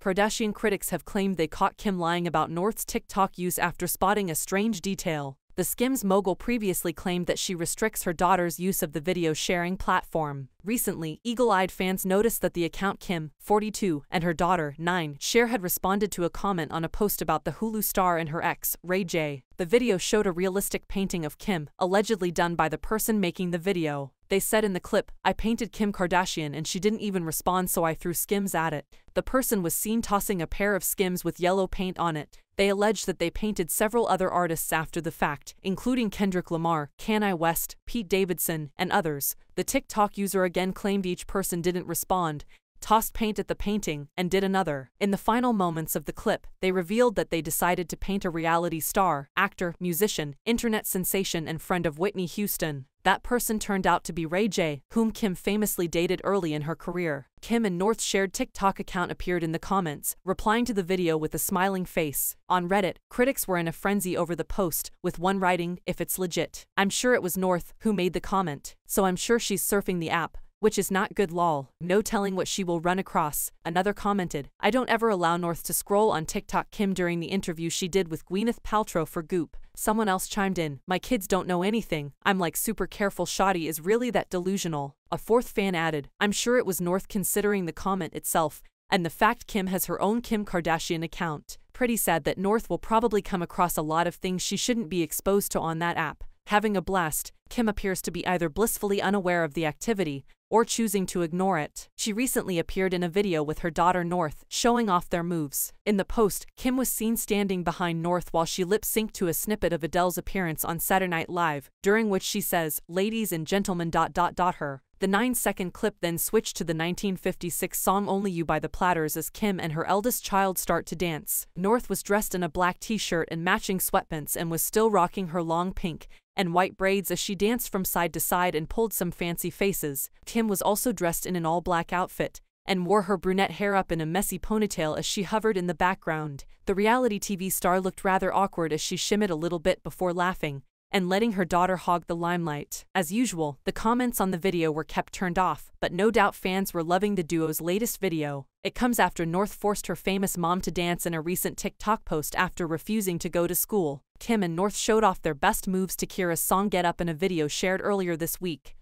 Kardashian critics have claimed they caught Kim lying about North's TikTok use after spotting a strange detail. The Skims mogul previously claimed that she restricts her daughter's use of the video sharing platform. Recently, eagle-eyed fans noticed that the account Kim, 42, and her daughter, 9, share had responded to a comment on a post about the Hulu star and her ex, Ray J. The video showed a realistic painting of Kim, allegedly done by the person making the video. They said in the clip, I painted Kim Kardashian and she didn't even respond so I threw Skims at it. The person was seen tossing a pair of Skims with yellow paint on it. They alleged that they painted several other artists after the fact, including Kendrick Lamar, Kanye West, Pete Davidson, and others. The TikTok user again claimed each person didn't respond, tossed paint at the painting, and did another. In the final moments of the clip, they revealed that they decided to paint a reality star, actor, musician, internet sensation and friend of Whitney Houston. That person turned out to be Ray J, whom Kim famously dated early in her career. Kim and North's shared TikTok account appeared in the comments, replying to the video with a smiling face. On Reddit, critics were in a frenzy over the post, with one writing, if it's legit. I'm sure it was North who made the comment, so I'm sure she's surfing the app, which is not good lol. No telling what she will run across. Another commented, I don't ever allow North to scroll on TikTok Kim during the interview she did with Gwyneth Paltrow for Goop. Someone else chimed in, my kids don't know anything, I'm like super careful shoddy is really that delusional. A fourth fan added, I'm sure it was North considering the comment itself, and the fact Kim has her own Kim Kardashian account. Pretty sad that North will probably come across a lot of things she shouldn't be exposed to on that app. Having a blast, Kim appears to be either blissfully unaware of the activity or choosing to ignore it. She recently appeared in a video with her daughter North, showing off their moves. In the post, Kim was seen standing behind North while she lip-synced to a snippet of Adele's appearance on Saturday Night Live, during which she says, ladies and gentlemen dot dot dot her. The 9-second clip then switched to the 1956 song Only You by the Platters as Kim and her eldest child start to dance. North was dressed in a black t-shirt and matching sweatpants and was still rocking her long pink and white braids as she danced from side to side and pulled some fancy faces. Kim was also dressed in an all-black outfit and wore her brunette hair up in a messy ponytail as she hovered in the background. The reality TV star looked rather awkward as she shimmied a little bit before laughing, and letting her daughter hog the limelight. As usual, the comments on the video were kept turned off, but no doubt fans were loving the duo's latest video. It comes after North forced her famous mom to dance in a recent TikTok post after refusing to go to school. Kim and North showed off their best moves to Ciara's song Get Up in a video shared earlier this week.